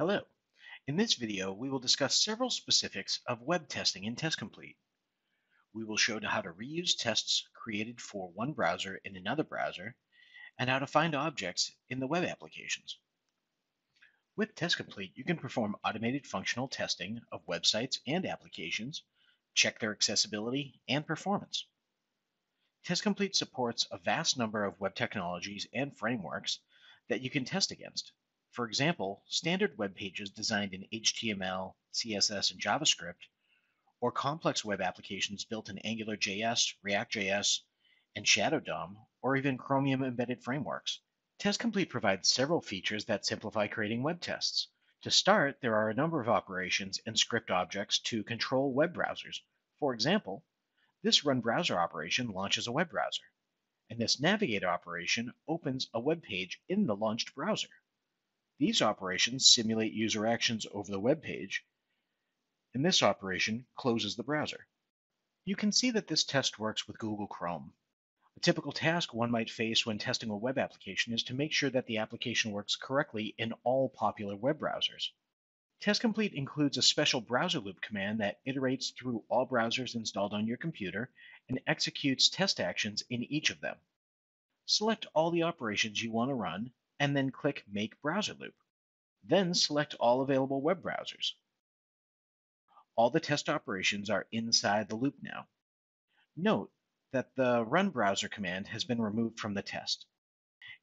Hello. In this video, we will discuss several specifics of web testing in Test Complete. We will show how to reuse tests created for one browser in another browser, and how to find objects in the web applications. With Test Complete, you can perform automated functional testing of websites and applications, check their accessibility and performance. Test Complete supports a vast number of web technologies and frameworks that you can test against. For example, standard web pages designed in HTML, CSS, and JavaScript, or complex web applications built in AngularJS, React.js, and Shadow DOM, or even Chromium embedded frameworks. Test Complete provides several features that simplify creating web tests. To start, there are a number of operations and script objects to control web browsers. For example, this run browser operation launches a web browser, and this navigate operation opens a web page in the launched browser. These operations simulate user actions over the web page, and this operation closes the browser. You can see that this test works with Google Chrome. A typical task one might face when testing a web application is to make sure that the application works correctly in all popular web browsers. Test Complete includes a special browser loop command that iterates through all browsers installed on your computer and executes test actions in each of them. Select all the operations you want to run and then click Make Browser Loop. Then select all available web browsers. All the test operations are inside the loop now. Note that the Run Browser command has been removed from the test.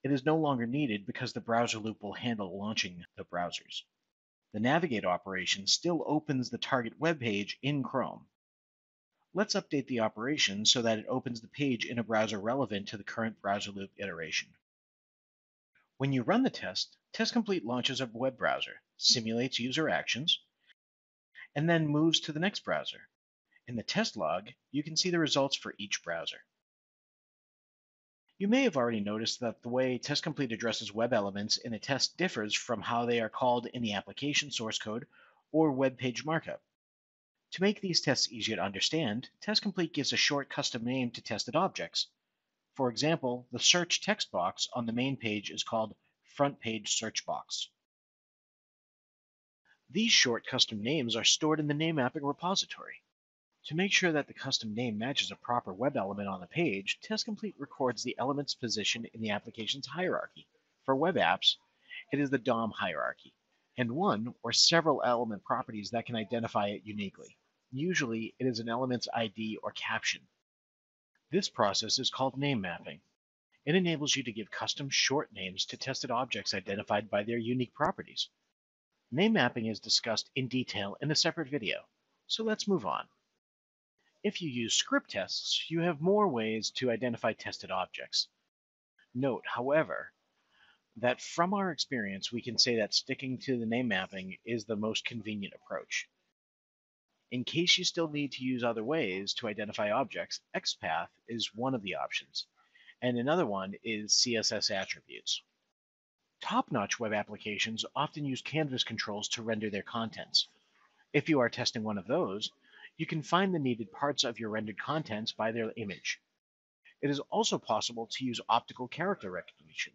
It is no longer needed because the browser loop will handle launching the browsers. The Navigate operation still opens the target web page in Chrome. Let's update the operation so that it opens the page in a browser relevant to the current browser loop iteration. When you run the test, Test Complete launches a web browser, simulates user actions, and then moves to the next browser. In the test log, you can see the results for each browser. You may have already noticed that the way Test Complete addresses web elements in a test differs from how they are called in the application source code or web page markup. To make these tests easier to understand, Test Complete gives a short custom name to tested objects, for example, the search text box on the main page is called Front Page Search Box. These short custom names are stored in the name mapping repository. To make sure that the custom name matches a proper web element on the page, Test Complete records the element's position in the application's hierarchy. For web apps, it is the DOM hierarchy, and one or several element properties that can identify it uniquely. Usually, it is an element's ID or caption. This process is called name mapping. It enables you to give custom short names to tested objects identified by their unique properties. Name mapping is discussed in detail in a separate video, so let's move on. If you use script tests, you have more ways to identify tested objects. Note, however, that from our experience, we can say that sticking to the name mapping is the most convenient approach. In case you still need to use other ways to identify objects, XPath is one of the options, and another one is CSS attributes. Top-notch web applications often use canvas controls to render their contents. If you are testing one of those, you can find the needed parts of your rendered contents by their image. It is also possible to use optical character recognition.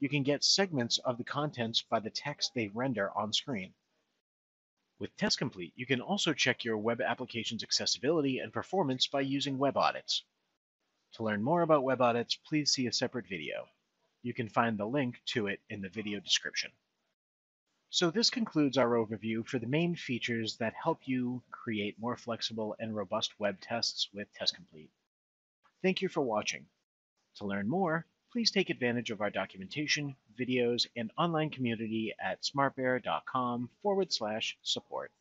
You can get segments of the contents by the text they render on screen. With Test Complete, you can also check your web application's accessibility and performance by using web audits. To learn more about web audits, please see a separate video. You can find the link to it in the video description. So this concludes our overview for the main features that help you create more flexible and robust web tests with Test Complete. Thank you for watching. To learn more, please take advantage of our documentation, videos, and online community at smartbear.com forward slash support.